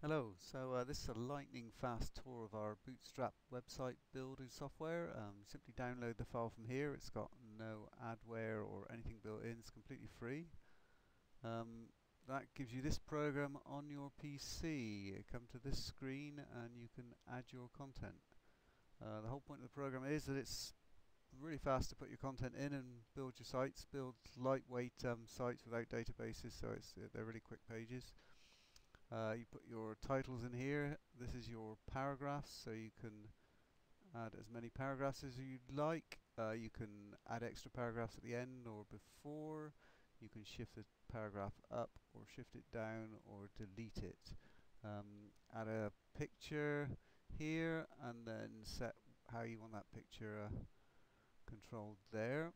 Hello, so uh, this is a lightning fast tour of our Bootstrap website building software. Um, simply download the file from here, it's got no adware or anything built in, it's completely free. Um, that gives you this program on your PC. come to this screen and you can add your content. Uh, the whole point of the program is that it's really fast to put your content in and build your sites, build lightweight um, sites without databases, so it's, they're really quick pages. Uh, you put your titles in here. This is your paragraphs, so you can add as many paragraphs as you'd like. Uh, you can add extra paragraphs at the end or before. You can shift the paragraph up or shift it down or delete it. Um, add a picture here and then set how you want that picture uh, controlled there.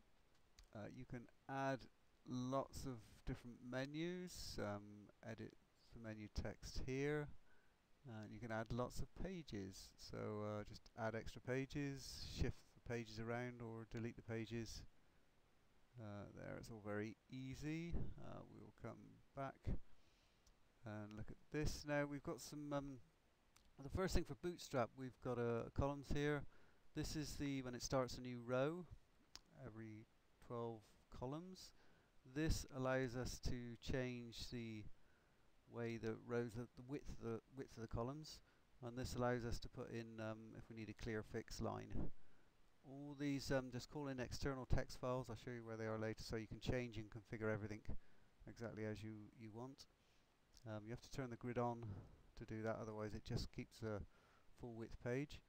Uh, you can add lots of different menus, um, edit the menu text here and you can add lots of pages. So uh, just add extra pages shift the pages around or delete the pages. Uh, there it's all very easy. Uh, we'll come back and look at this. Now we've got some um, the first thing for bootstrap we've got a columns here. This is the when it starts a new row every 12 columns. This allows us to change the way the rows the width of the width of the columns. And this allows us to put in um, if we need a clear fixed line. All these um, just call in external text files. I'll show you where they are later so you can change and configure everything exactly as you you want. Um, you have to turn the grid on to do that otherwise it just keeps a full width page.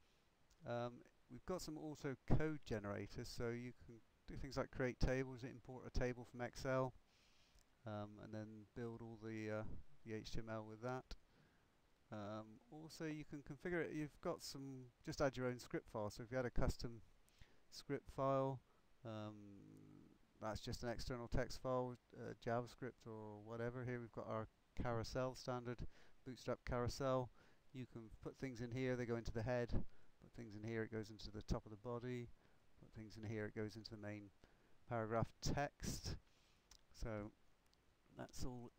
Um, we've got some auto code generators so you can do things like create tables import a table from Excel um, and then build all the uh, the HTML with that. Um, also you can configure it, you've got some, just add your own script file, so if you had a custom script file, um, that's just an external text file, uh, JavaScript or whatever. Here we've got our carousel standard, bootstrap carousel. You can put things in here, they go into the head, put things in here, it goes into the top of the body, put things in here, it goes into the main paragraph text. So that's all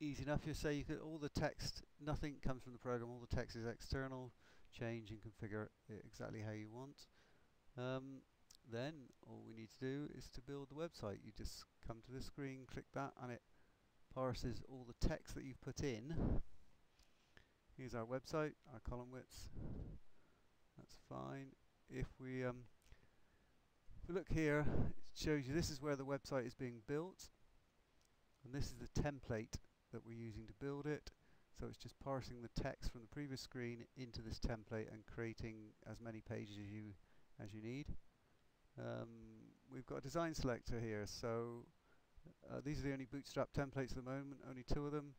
easy enough. You say you could all the text, nothing comes from the program. All the text is external. Change and configure it exactly how you want. Um, then all we need to do is to build the website. You just come to the screen, click that, and it parses all the text that you've put in. Here's our website, our column widths. That's fine. If we um, if we look here, it shows you this is where the website is being built, and this is the template that we're using to build it. So it's just parsing the text from the previous screen into this template and creating as many pages as you as you need. Um, we've got a design selector here, so uh, these are the only Bootstrap templates at the moment, only two of them.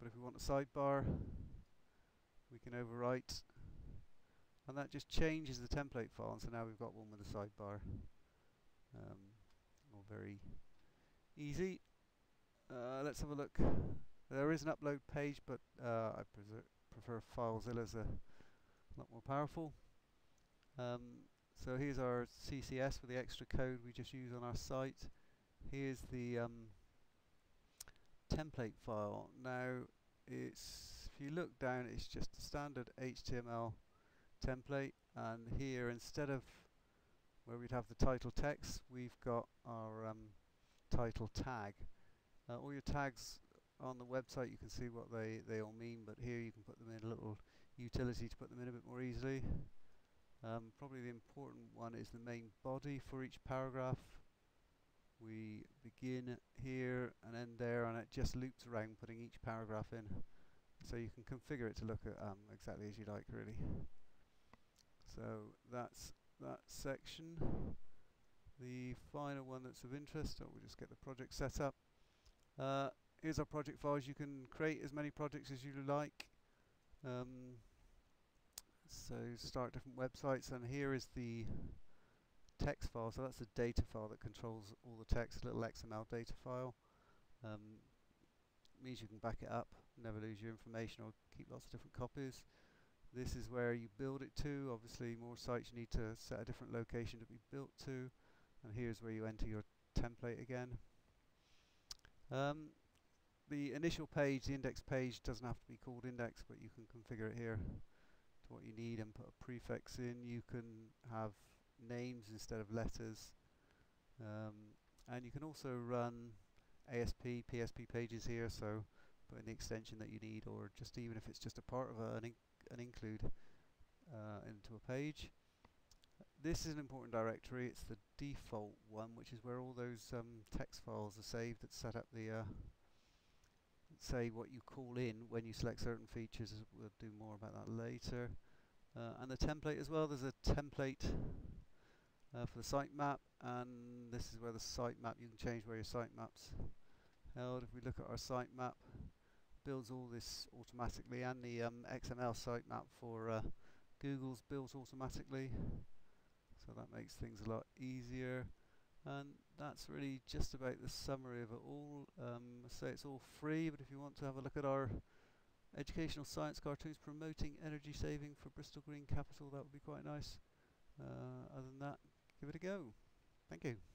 But if we want a sidebar, we can overwrite, and that just changes the template file. And so now we've got one with a sidebar. Um, all very easy. Uh, let's have a look. There is an upload page, but uh, I prefer FileZilla as a lot more powerful. Um, so here's our CSS with the extra code we just use on our site. Here's the um, template file. Now, it's if you look down, it's just a standard HTML template, and here instead of where we'd have the title text, we've got our um, title tag. Uh, all your tags on the website you can see what they, they all mean, but here you can put them in a little utility to put them in a bit more easily. Um, probably the important one is the main body for each paragraph. We begin here and end there and it just loops around putting each paragraph in. So you can configure it to look at um, exactly as you like really. So that's that section. The final one that's of interest, oh, we'll just get the project set up. Uh, here's our project files. You can create as many projects as you like. Um, so start different websites and here is the text file. So that's the data file that controls all the text, a little XML data file. Um, means you can back it up, never lose your information or keep lots of different copies. This is where you build it to. Obviously more sites you need to set a different location to be built to. And here's where you enter your template again. Um, the initial page, the index page, doesn't have to be called index, but you can configure it here to what you need and put a prefix in. You can have names instead of letters. Um, and you can also run ASP, PSP pages here, so put in the extension that you need, or just even if it's just a part of an, in an include uh, into a page. This is an important directory. It's the default one, which is where all those um, text files are saved that set up the uh, say what you call in when you select certain features. We'll do more about that later. Uh, and the template as well. There's a template uh, for the sitemap, and this is where the sitemap you can change where your sitemap's held. If we look at our sitemap, builds all this automatically, and the um, XML sitemap for uh, Google's built automatically so that makes things a lot easier and that's really just about the summary of it all. Um, say it's all free but if you want to have a look at our educational science cartoons promoting energy saving for Bristol Green Capital that would be quite nice. Uh, other than that give it a go. Thank you